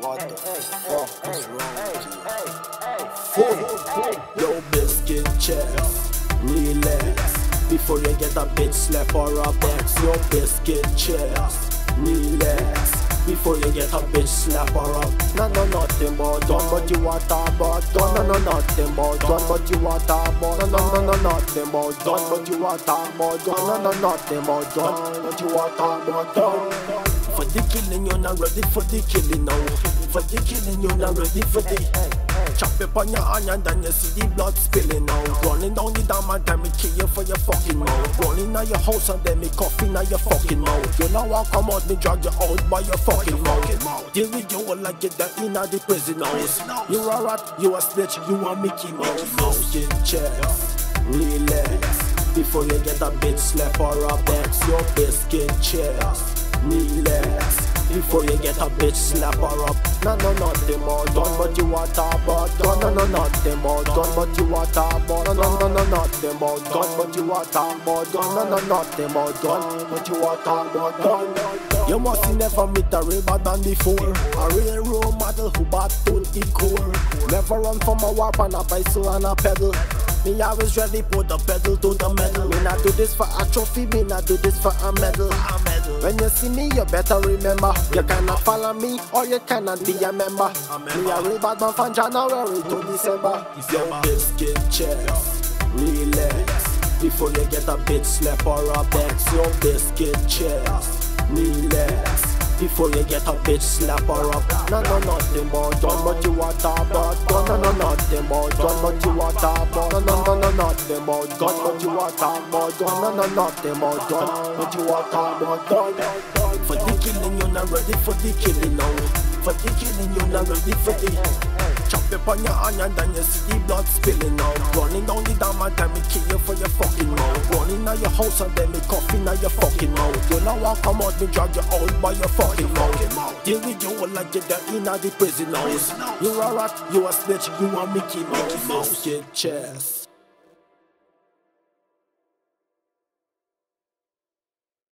What the fuck is wrong with you? Yo, biscuit chest, relax. Before you get a bitch slap or a box. Yo, biscuit chest, relax. Before you get a bitch slap or a No, no, nothing but done, but you want a but done No, no, nothing but done, but you want a but No, no, no, no, nothing but done, but you want a done No, no, nothing but done, but you want a done For the killing, you're not ready for the killing now. For the killing, you're not ready for the Chop it on your hand and then you see the blood spilling out Running down the dam and then me kill you for your fucking mouth. Running out your house and then me coughing out your fucking mouth. You know I come out, me drag you out by your fucking mouth. Deal with you like you're dead in the prison house. You a rat, you a snitch, you a Mickey Mouse. Biscuit chest, relax. Before you get a bitch slap or a box Your biscuit chest, relax before you get a bitch slap her up. No, no, nothing more done, but you want a but done. No, no, nothing more done, but you want a but No, no, no, no, nothing more done, but you want a but done. No, no, nothing more done, but you want a but done. You must never meet a bad man before. A real role model who bad to the core. Never run from a warp and a bicycle and a pedal. Me always ready put the pedal to the metal. Me not do this for a trophy, me not do this for a medal. When you see me, you better remember. You cannot follow me or you cannot be a member. Me a real bad man from January to December. Yo, biscuit chest, relax. Before you get a bitch slap or a box Yo, biscuit chest, relax before you get a bitch slap her up. No, no, nothing more done but you want a bad gun No, no, nothing more done but you want a bad No, no, no, no, nothing more done but you want a bad gun No, no, nothing more done but you want a bad gun For the killing you're not ready for the killing now For the killing you're not ready for the Chop it on your and then you see the blood spilling out Running down the dam and then me kill you for your fucking mouth Out your house and then me coughing out your fucking mouth. You know I come out, me drag you out by your fucking mouth. Deal with you like you're dead in the prison house. You a rat, you a snitch, you a Mickey Mouse Mouse, chest